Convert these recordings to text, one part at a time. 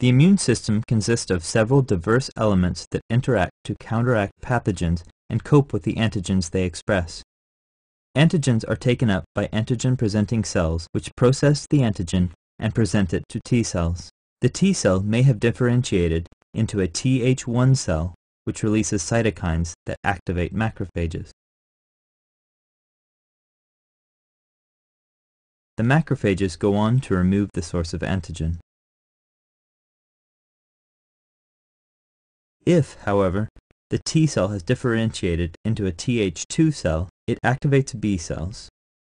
The immune system consists of several diverse elements that interact to counteract pathogens and cope with the antigens they express. Antigens are taken up by antigen-presenting cells which process the antigen and present it to T cells. The T cell may have differentiated into a Th1 cell which releases cytokines that activate macrophages. The macrophages go on to remove the source of antigen. If, however, the T cell has differentiated into a Th2 cell, it activates B cells.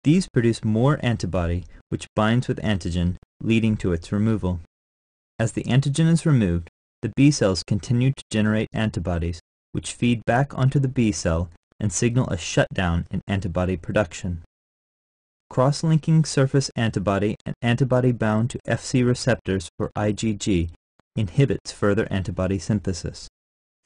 These produce more antibody which binds with antigen, leading to its removal. As the antigen is removed, the B cells continue to generate antibodies which feed back onto the B cell and signal a shutdown in antibody production. Cross-linking surface antibody and antibody bound to Fc receptors for IgG inhibits further antibody synthesis.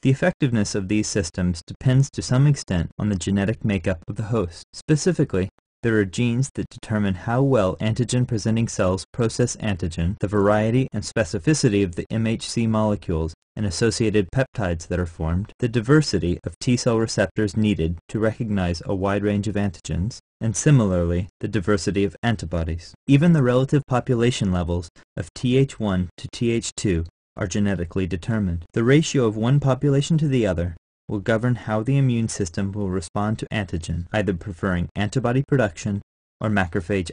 The effectiveness of these systems depends to some extent on the genetic makeup of the host. Specifically, there are genes that determine how well antigen-presenting cells process antigen, the variety and specificity of the MHC molecules and associated peptides that are formed, the diversity of T-cell receptors needed to recognize a wide range of antigens, and similarly, the diversity of antibodies. Even the relative population levels of Th1 to Th2 are genetically determined. The ratio of one population to the other will govern how the immune system will respond to antigen, either preferring antibody production or macrophage